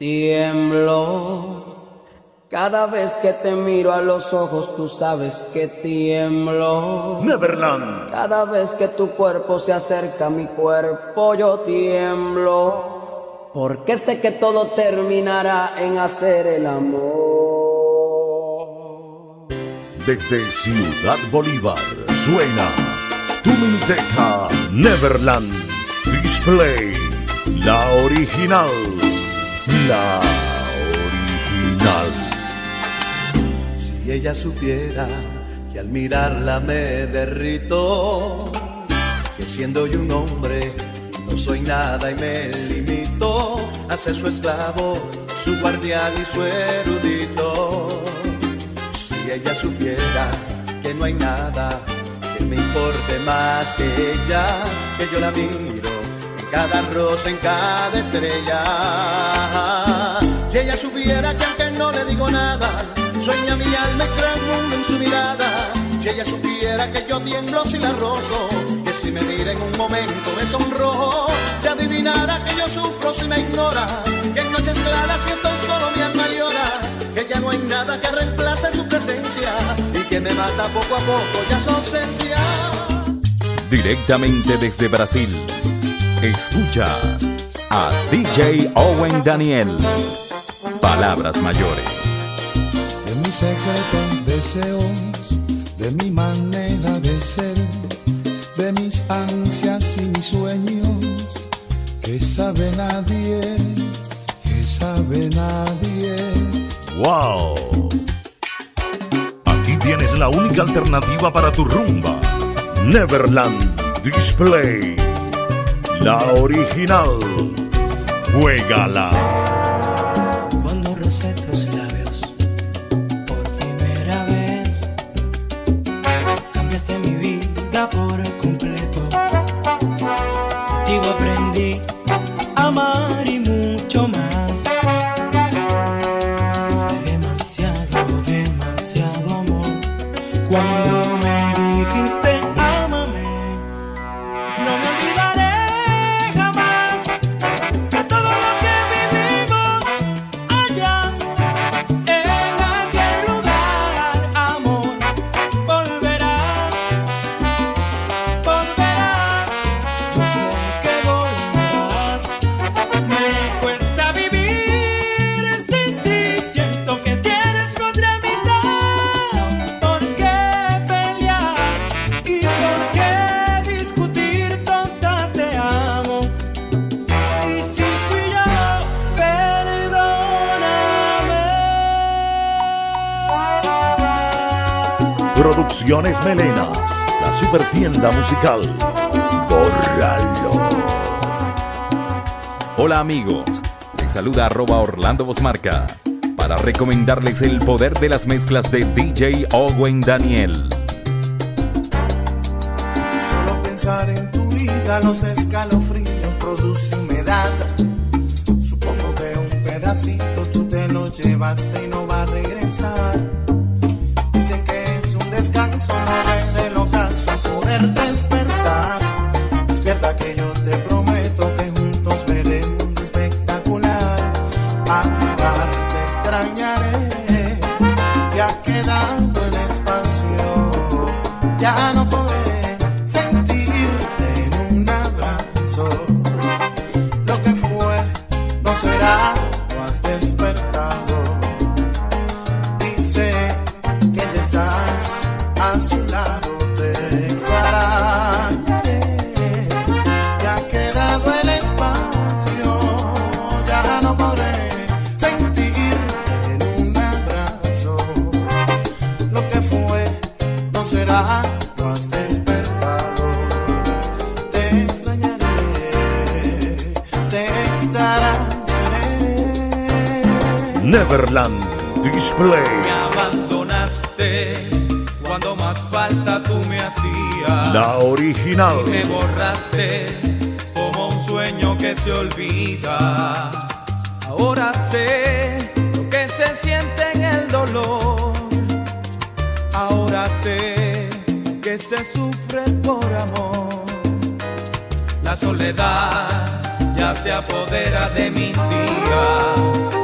Tiemblo. Cada vez que te miro a los ojos, tú sabes que tiemblo. Neverland. Cada vez que tu cuerpo se acerca a mi cuerpo, yo tiemblo. Porque sé que todo terminará en hacer el amor. Desde Ciudad Bolívar suena tu Neverland Display. La original. La original. Si ella supiera que al mirarla me derrito, que siendo yo un hombre no soy nada y me limito a ser su esclavo, su guardián y su erudito. Si ella supiera que no hay nada que me importe más que ella, que yo la en cada rosa, en cada estrella. Si ella supiera que aunque no le digo nada, Sueña mi alma un mundo en su mirada. Si ella supiera que yo tiemblo si la rozo, que si me mira en un momento me sonrojo, se adivinara que yo sufro si me ignora, que en noches claras si estoy solo mi alma llora, que ya no hay nada que reemplace su presencia y que me mata poco a poco ya su ausencia. Directamente desde Brasil, escuchas a DJ Owen Daniel. Palabras mayores de mis secretos deseos, de mi manera de ser, de mis ansias y mis sueños, que sabe nadie, que sabe nadie. ¡Wow! Aquí tienes la única alternativa para tu rumba. Neverland Display. La original. Juégala. Producciones Melena. La super tienda musical. Bórralo. Hola amigos, les saluda arroba Orlando Bosmarca para recomendarles el poder de las mezclas de DJ Owen Daniel. Solo pensar en tu vida, los escalofríos produce humedad. Supongo que un pedacito tú te lo llevaste y no va a regresar. Descanso, no Neverland Display. Me abandonaste cuando más falta tú me hacías. La original. Me borraste como un sueño que se olvida. Ahora sé lo que se siente en el dolor. Ahora sé que se sufre por amor. La soledad ya se apodera de mis días.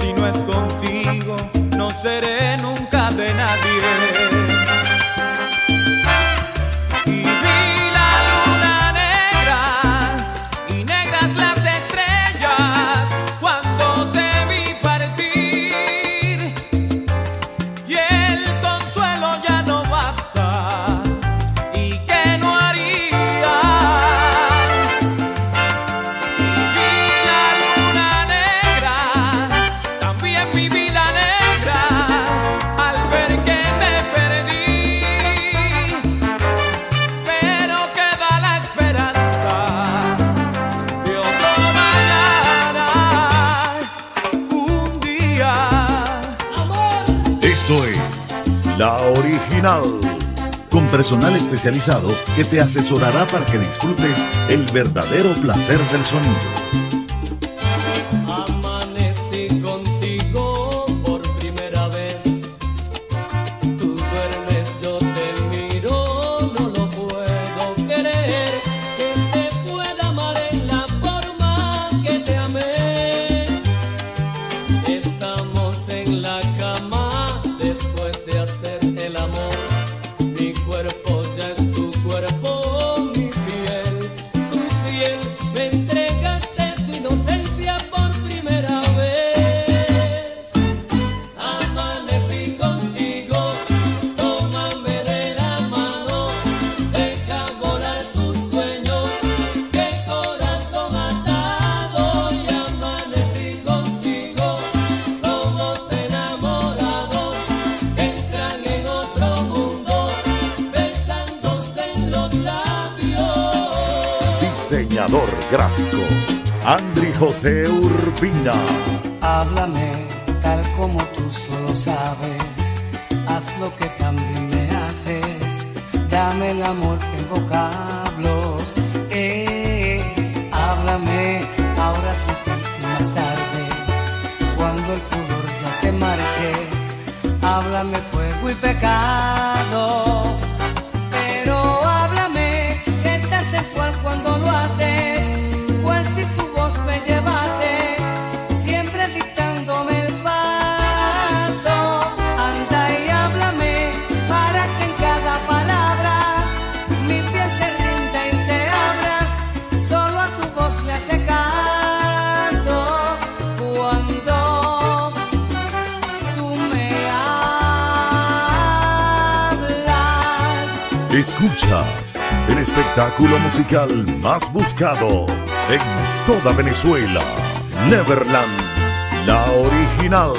Si no es contigo, no seré. Con personal especializado que te asesorará para que disfrutes el verdadero placer del sonido. Gráfico, Andri José Urbina. Háblame tal como tú solo sabes, haz lo que también me haces, dame el amor en vocablos, eh, háblame ahora su y más tarde, cuando el color ya se marche, háblame fuego y pecado. Escuchas el espectáculo musical más buscado en toda Venezuela. Neverland, la original.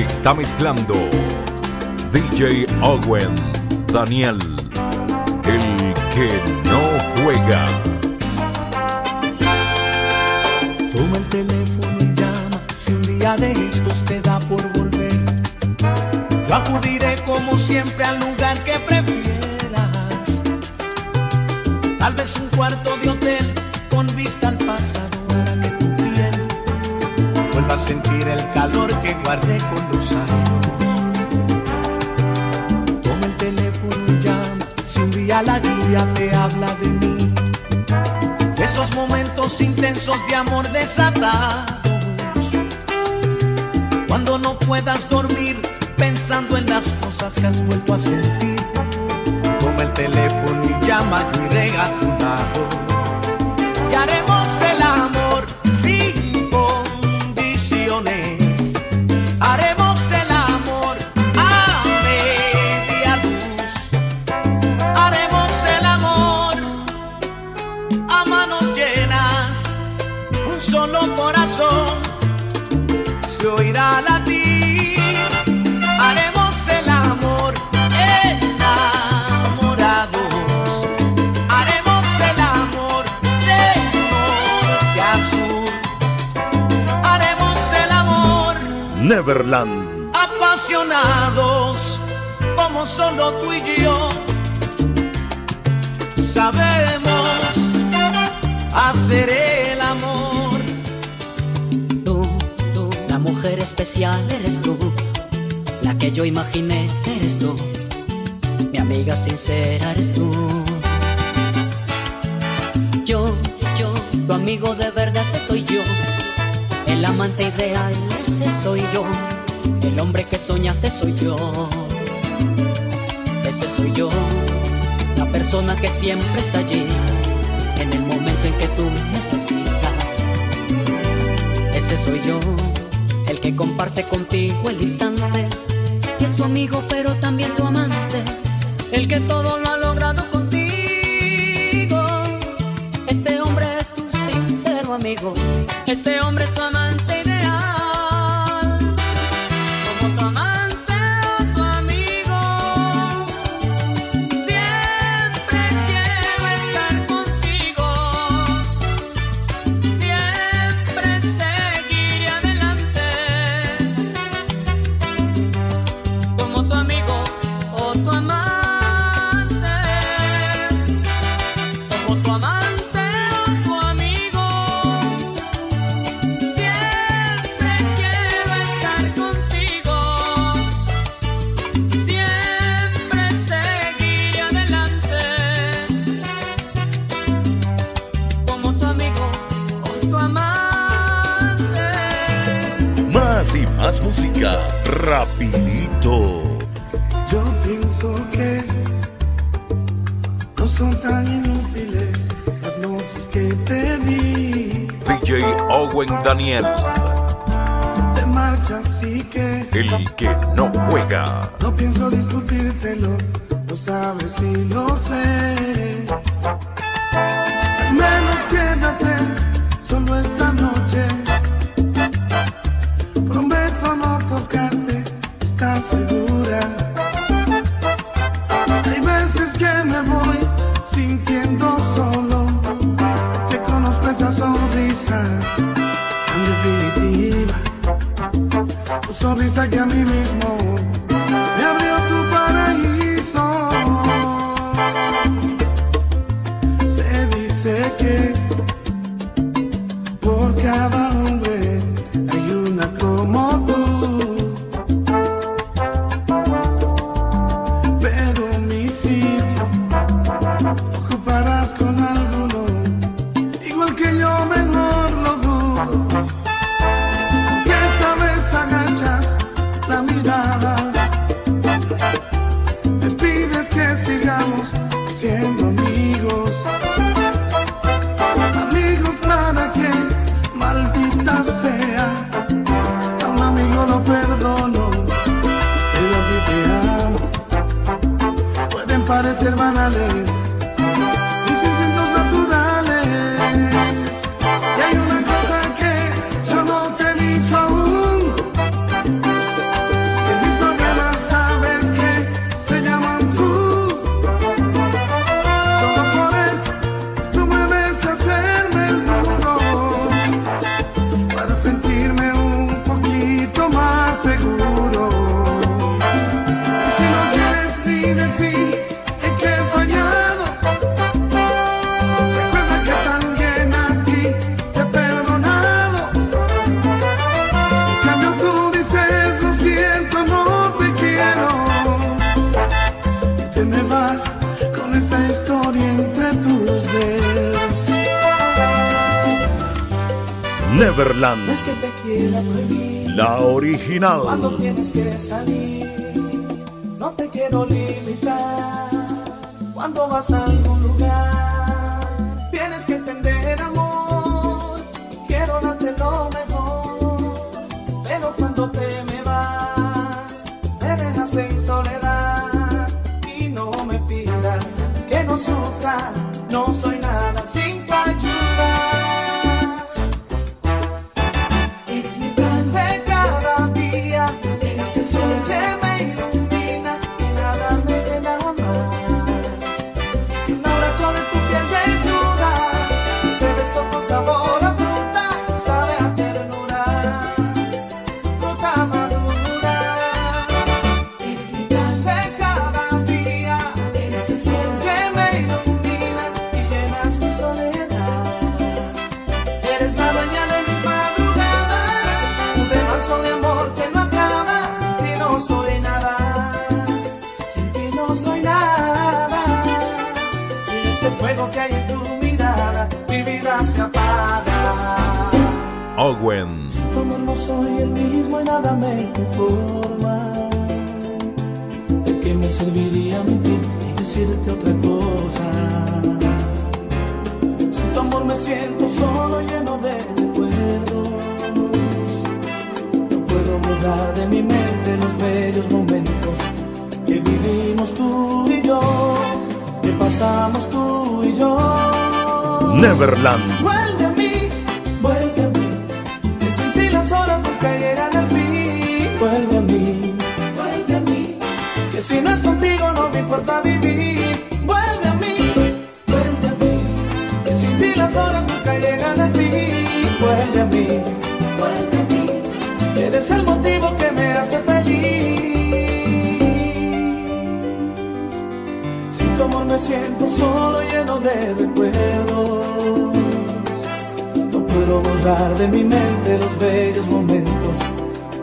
Está mezclando DJ Owen Daniel, el que no juega. Toma el teléfono y llama si un día de estos te da por volver. Yo acudiré como siempre al lugar que prefieras. Tal vez un cuarto de hotel con vista al pasado vuelva a sentir el calor que guardé con los años. Toma el teléfono y llama si un día la lluvia te habla de mí. Esos momentos intensos de amor desatados. Cuando no puedas dormir pensando en las cosas que has vuelto a sentir. Toma el teléfono y llama, yo iré a tu. Y haremos el Neverland. apasionados como solo tú y yo sabemos hacer el amor. Tú, tú, la mujer especial eres tú, la que yo imaginé eres tú, mi amiga sincera eres tú. Yo, yo, tu amigo de verdad ese soy yo, el amante ideal ese soy yo, el hombre que soñaste soy yo, ese soy yo, la persona que siempre está allí, en el momento en que tú necesitas. Ese soy yo, el que comparte contigo el instante. Y es tu amigo, pero también tu amante. El que todo lo ha logrado contigo. Este hombre es tu sincero amigo. Este hombre es tu amante pienso que no son tan inútiles las noches que te di. DJ Owen Daniel, Te marchas y que el que no juega. no pienso discutírtelo, lo sabes y lo sé. Al menos quédate solo esta que a mí mismo me abrió tu paraíso. Se dice que Que te quiera prohibir. La original. Cuando tienes que salir, no te quiero limitar. Cuando vas a algún lugar, tienes que entender, amor. Owen. Tu amor no soy el mismo y nada me conforma. ¿De qué me serviría mentir y decirte otra cosa? Sin tu amor me siento solo, lleno de recuerdos. No puedo borrar de mi mente los bellos momentos que vivimos tú y yo, que pasamos tú y yo. Neverland. Importa vivir. Vuelve a mí, vuelve a mí. Que sin ti las horas nunca llegan al fin. Vuelve a mí, vuelve a mí. Eres el motivo que me hace feliz. Sin tu amor me siento solo, lleno de recuerdos. No puedo borrar de mi mente los bellos momentos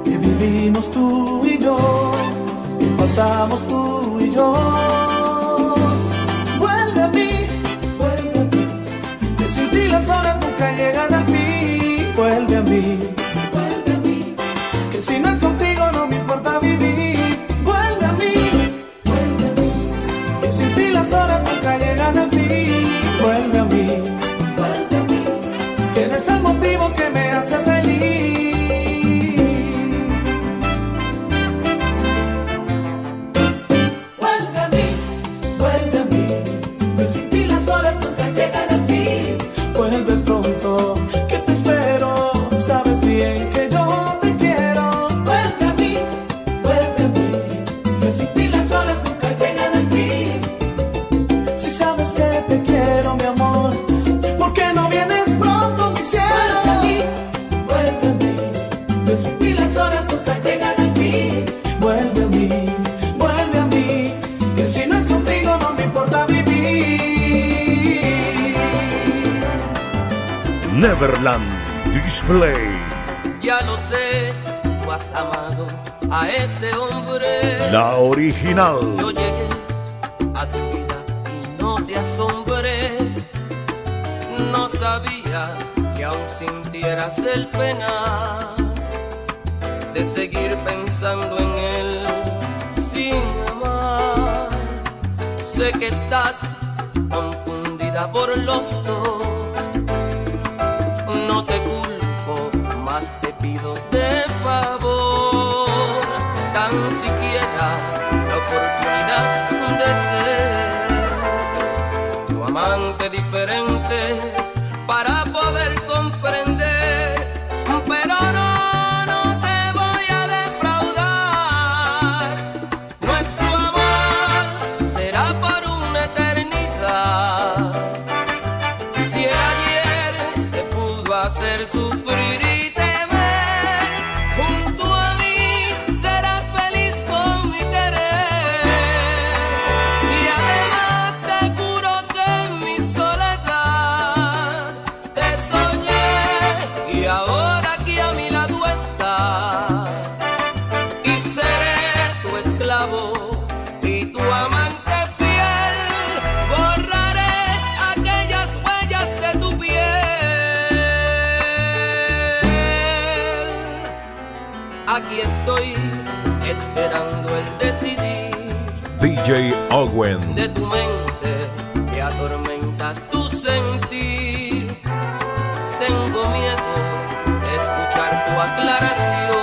que vivimos tú y yo, que pasamos tú yo. Vuelve a mí, vuelve a mí, ti las horas nunca llegan al fin. Vuelve a mí, Neverland. Display. Ya lo sé, tú has amado a ese hombre. La original. Yo llegué a tu vida y no te asombres. No sabía que aún sintieras el pena de seguir pensando en él sin amar. Sé que estás confundida por los para estoy esperando el decidir DJ Owen. de tu mente que atormenta tu sentir. Tengo miedo de escuchar tu aclaración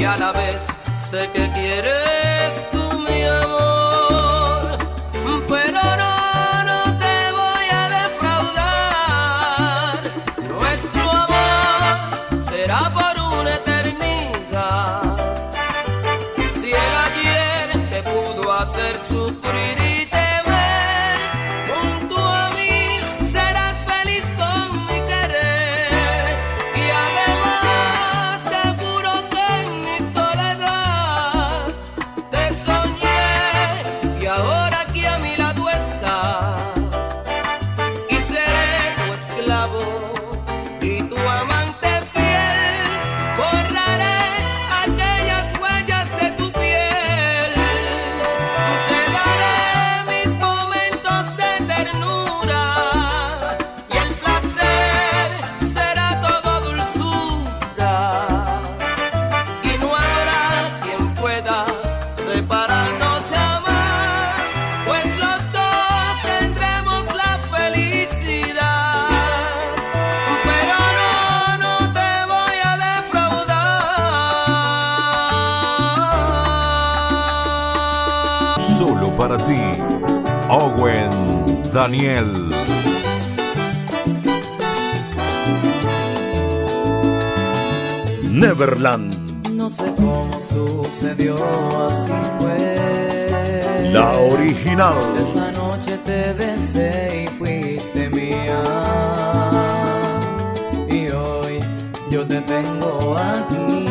y a la vez sé que quieres Daniel. Neverland, No sé cómo sucedió, así fue. la original. Esa noche te besé y fuiste mía. Y hoy yo te tengo aquí.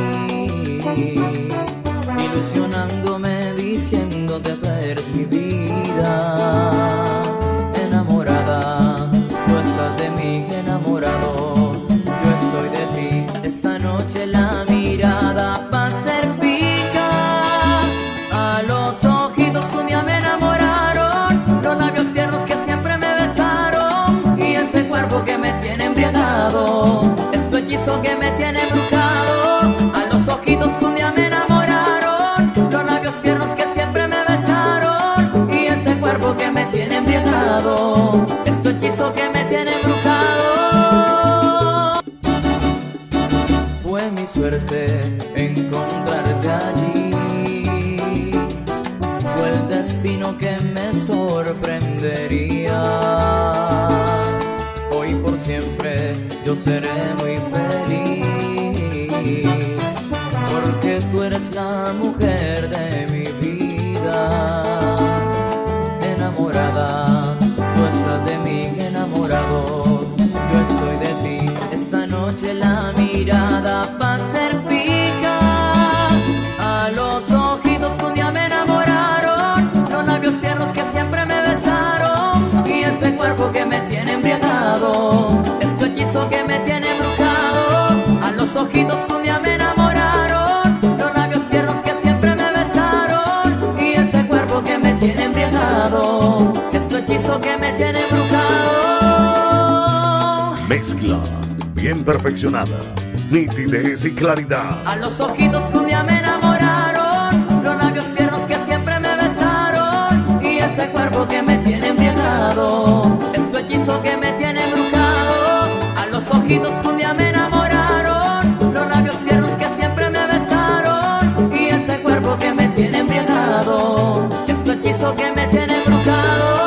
Ilusionándome, diciéndote tú eres mi vida. Es tu hechizo que me tiene embrujado. A los ojitos que un día me enamoraron. Los labios tiernos que siempre me besaron. Y ese cuerpo que me tiene embriagado. Es tu hechizo que me tiene embrujado. Fue mi suerte encontrarte allí. Fue el destino que me yo seré muy feliz. Porque tú eres la mujer de mi vida. Enamorada, tú estás de mí enamorado. Yo estoy de ti. Esta noche la mirada Mezcla bien perfeccionada. Nitidez y claridad. A los ojitos que un día me enamoraron, los labios tiernos que siempre me besaron y ese cuerpo que me tiene embriagado, es tu hechizo que me tiene embrujado. A los ojitos que un día me enamoraron, embriagado, es tu hechizo que me tiene embrujado.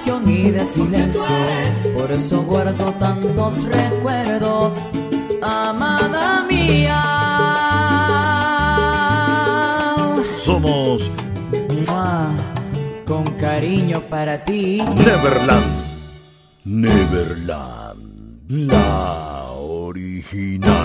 Pasión y de silencio. Por eso guardo tantos recuerdos, amada mía. Somos Mua, Con cariño para ti. Neverland. Neverland, la original.